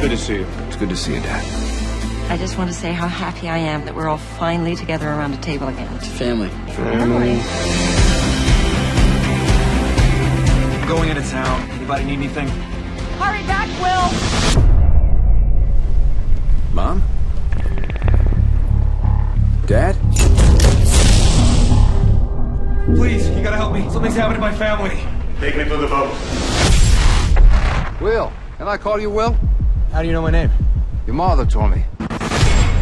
good to see you. It's good to see you, Dad. I just want to say how happy I am that we're all finally together around a table again. It's Family. Family. Going into town. Anybody need anything? Hurry back, Will! Mom? Dad? Please, you gotta help me. Something's happened to my family. Take me to the boat. Will. Have I called you Will? How do you know my name? Your mother told me.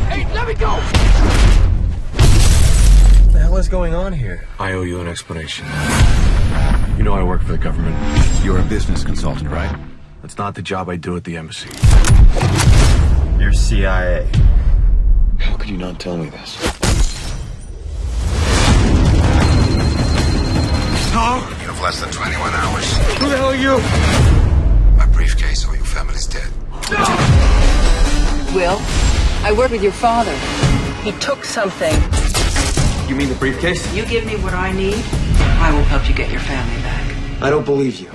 Hey, let me go! What the hell is going on here? I owe you an explanation. You know I work for the government. You're a business consultant, right? That's not the job I do at the embassy. You're CIA. How could you not tell me this? Tom? You have less than 21 hours. Who the hell are you? My briefcase or your family's dead. Will, I work with your father. He took something. You mean the briefcase? You give me what I need, I will help you get your family back. I don't believe you.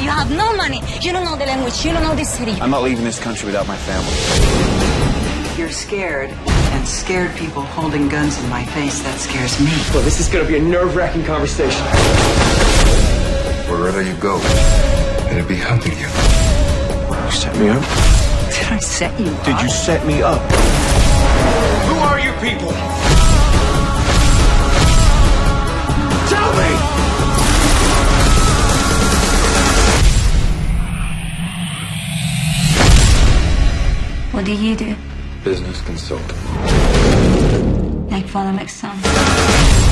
You have no money. You don't know the language. You don't know the city. I'm not leaving this country without my family. You're scared, and scared people holding guns in my face, that scares me. Well, this is gonna be a nerve-wracking conversation. Wherever you go, it'll be hunting you. You set me up? Did I set you Did you set me up? Who are you people? Tell me! What do you do? Business consultant. Like father makes son.